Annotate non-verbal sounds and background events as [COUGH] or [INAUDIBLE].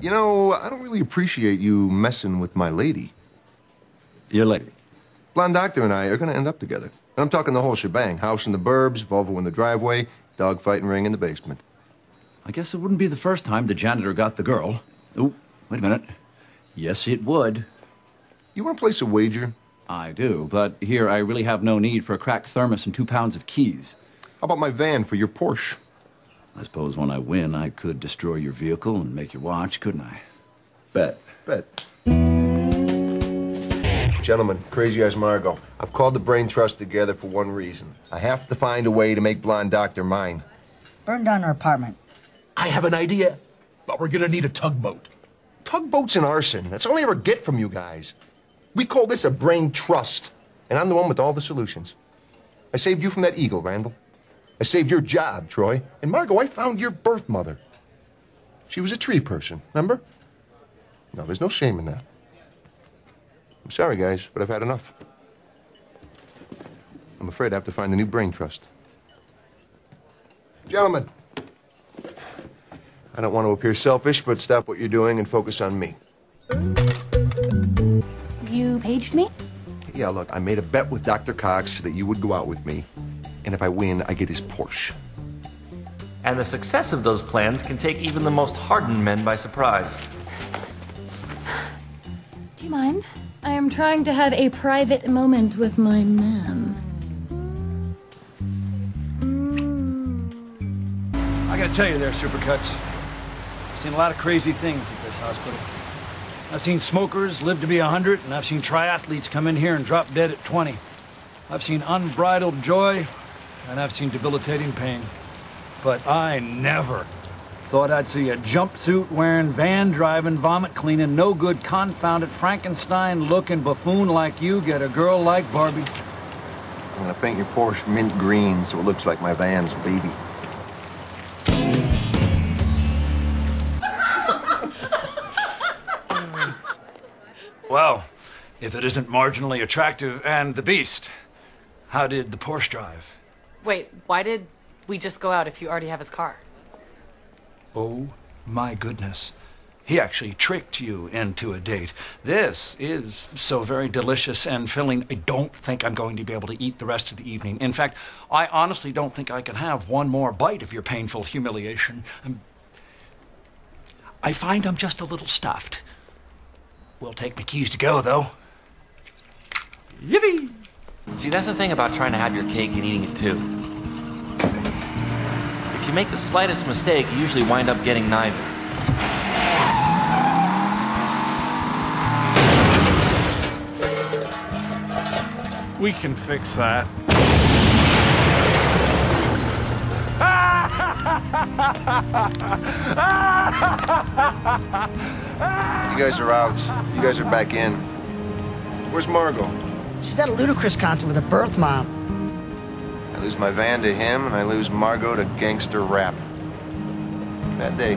You know, I don't really appreciate you messing with my lady. Your lady. Blonde Doctor and I are going to end up together. And I'm talking the whole shebang. House in the burbs, Volvo in the driveway, dogfighting ring in the basement. I guess it wouldn't be the first time the janitor got the girl. Oh, wait a minute. Yes, it would. You want to place a wager? I do, but here I really have no need for a cracked thermos and two pounds of keys. How about my van for your Porsche? I suppose when I win, I could destroy your vehicle and make your watch, couldn't I? Bet. Bet. Gentlemen, crazy as Margot. I've called the Brain Trust together for one reason. I have to find a way to make Blonde Doctor mine. Burn down her apartment. I have an idea, but we're gonna need a tugboat. Tugboats and arson. That's all I ever get from you guys. We call this a brain trust, and I'm the one with all the solutions. I saved you from that eagle, Randall. I saved your job, Troy. And Margot, I found your birth mother. She was a tree person, remember? No, there's no shame in that. I'm sorry, guys, but I've had enough. I'm afraid I have to find a new brain trust. Gentlemen, I don't want to appear selfish, but stop what you're doing and focus on me. You paged me? Yeah, look, I made a bet with Dr. Cox that you would go out with me, and if I win, I get his Porsche. And the success of those plans can take even the most hardened men by surprise. Do you mind? I am trying to have a private moment with my man. I gotta tell you there, Supercuts. I've seen a lot of crazy things at this hospital. I've seen smokers live to be 100, and I've seen triathletes come in here and drop dead at 20. I've seen unbridled joy, and I've seen debilitating pain. But I never thought I'd see a jumpsuit wearing, van driving, vomit cleaning, no good confounded Frankenstein looking buffoon like you get a girl like Barbie. I'm gonna paint your Porsche mint green so it looks like my van's baby. [LAUGHS] Well, if it isn't marginally attractive and the beast, how did the Porsche drive? Wait, why did we just go out if you already have his car? Oh my goodness. He actually tricked you into a date. This is so very delicious and filling. I don't think I'm going to be able to eat the rest of the evening. In fact, I honestly don't think I can have one more bite of your painful humiliation. Um, I find I'm just a little stuffed. We'll take my keys to go, though. Yippee! See, that's the thing about trying to have your cake and eating it too. If you make the slightest mistake, you usually wind up getting neither. We can fix that. You guys are out. You guys are back in. Where's Margot? She's at a Ludacris concert with her birth mom. I lose my van to him, and I lose Margot to gangster rap. Bad day.